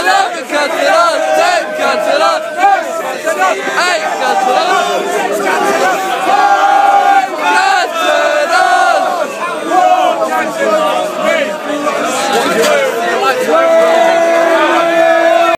Cancelado, cancelado, cancelado.